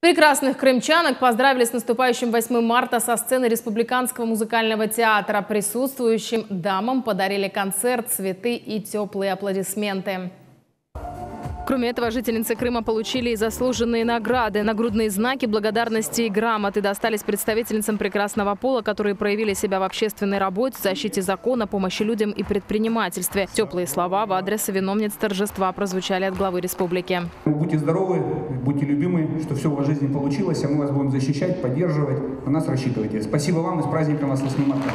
Прекрасных крымчанок поздравили с наступающим 8 марта со сцены Республиканского музыкального театра. Присутствующим дамам подарили концерт, цветы и теплые аплодисменты. Кроме этого, жительницы Крыма получили и заслуженные награды. Нагрудные знаки, благодарности и грамоты достались представительницам прекрасного пола, которые проявили себя в общественной работе, защите закона, помощи людям и предпринимательстве. Теплые слова в адрес виновниц торжества прозвучали от главы республики. Будьте здоровы, будьте любимы, что все у вас в жизни получилось, а мы вас будем защищать, поддерживать. На нас рассчитывайте. Спасибо вам и с праздником вас 8 марта.